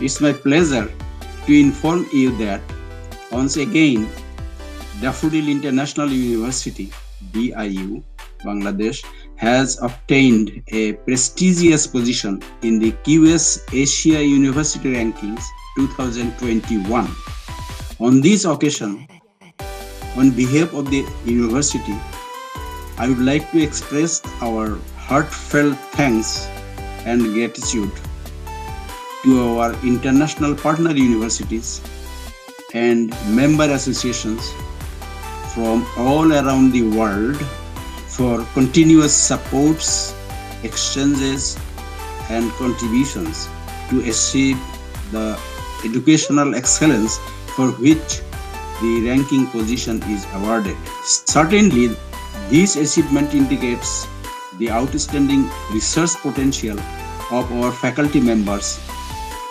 It's my pleasure to inform you that once again, Daffodil International University, DIU, Bangladesh, has obtained a prestigious position in the QS Asia University Rankings 2021. On this occasion, on behalf of the university, I would like to express our heartfelt thanks and gratitude to our international partner universities and member associations from all around the world for continuous supports, exchanges, and contributions to achieve the educational excellence for which the ranking position is awarded. Certainly, this achievement indicates the outstanding research potential of our faculty members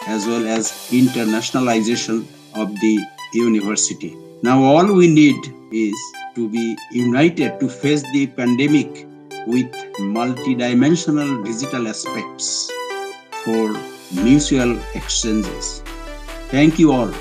as well as internationalization of the university. Now, all we need is to be united to face the pandemic with multidimensional digital aspects for mutual exchanges. Thank you all.